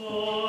Oh.